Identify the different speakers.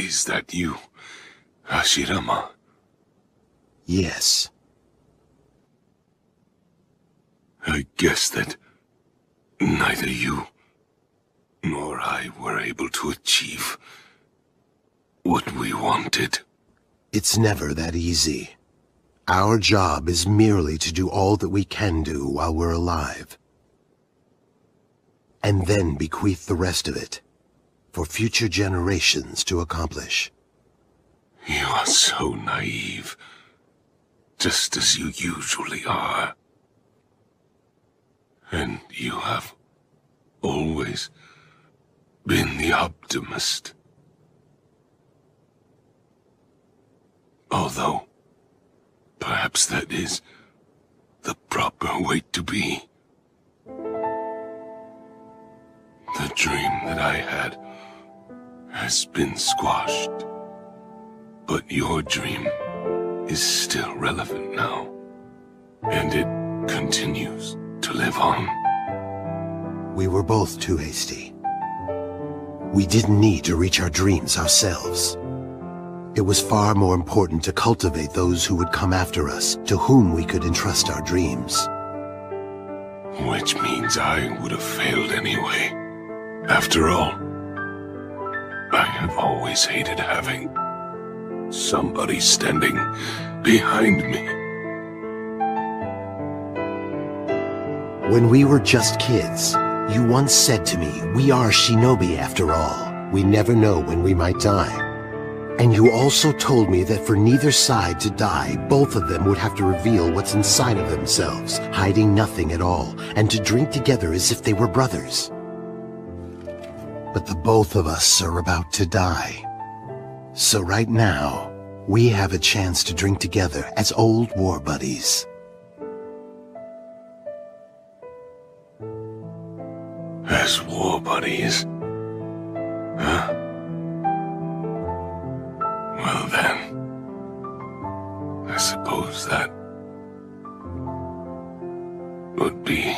Speaker 1: Is that you, Hashirama?
Speaker 2: Yes.
Speaker 1: I guess that neither you nor I were able to achieve what we wanted.
Speaker 2: It's never that easy. Our job is merely to do all that we can do while we're alive. And then bequeath the rest of it for future generations to accomplish.
Speaker 1: You are so naive. Just as you usually are. And you have always been the optimist. Although, perhaps that is the proper way to be. The dream that I had has been squashed. But your dream is still relevant now. And it continues to live on.
Speaker 2: We were both too hasty. We didn't need to reach our dreams ourselves. It was far more important to cultivate those who would come after us, to whom we could entrust our dreams.
Speaker 1: Which means I would have failed anyway. After all, I have always hated having somebody standing behind me.
Speaker 2: When we were just kids, you once said to me, we are shinobi after all. We never know when we might die. And you also told me that for neither side to die, both of them would have to reveal what's inside of themselves, hiding nothing at all, and to drink together as if they were brothers. But the both of us are about to die. So right now, we have a chance to drink together as old war buddies.
Speaker 1: As war buddies. Huh? Well then, I suppose that would be.